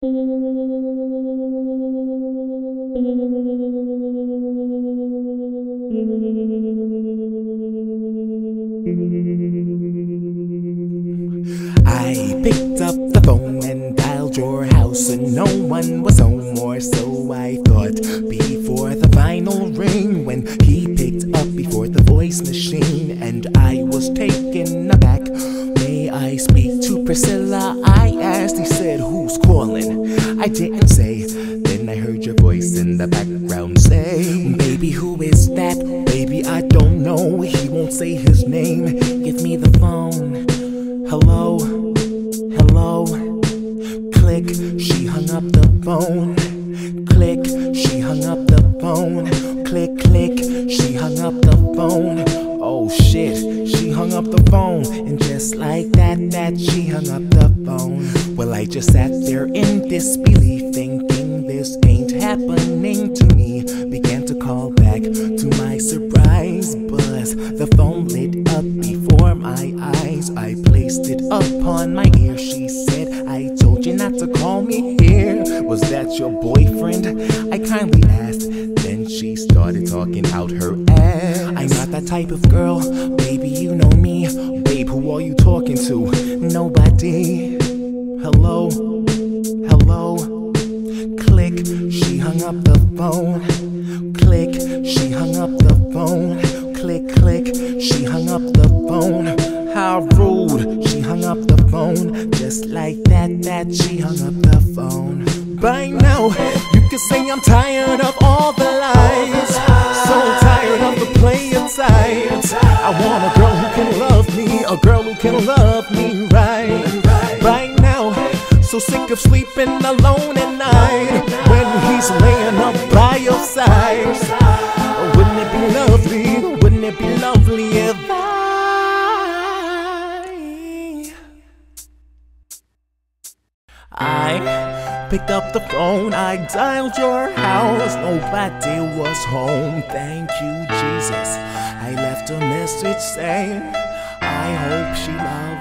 I picked up the phone and dialed your house, and no one was home, or so I thought. Before the final ring, when he picked up before the voice machine, and I was taken aback. I speak to Priscilla? I asked. He said, Who's calling? I didn't say. Then I heard your voice in the background say, Baby, who is that? Baby, I don't know. He won't say his name. Give me the phone. Hello, hello. Click, she hung up the phone. Click, she hung up the phone. Click, click, she hung up the phone. And just like that, that she hung up the phone. Well, I just sat there in disbelief, thinking this ain't happening to me. Began to call back to my surprise buzz. The phone lit up before my eyes. I placed it upon my ear. She said, I told you not to call me here. Was that your boyfriend? I kindly asked. She started talking out her ass. I'm not that type of girl, baby, you know me. Babe, who are you talking to? Nobody. Hello, hello. Click, she hung up the phone. Click, she hung up the phone. Click, click, she hung up the phone. How rude, she hung up the phone. Just like that, that she hung up the phone. By now, you can say I'm tired of all the I want a girl who can love me, a girl who can love me right. right now, so sick of sleeping alone at night when he's laying up by your side. Wouldn't it be lovely? Wouldn't it be lovely if I I picked up the phone, I dialed your house. Nobody was home. Thank you, Jesus. I left a message saying, I hope she loves.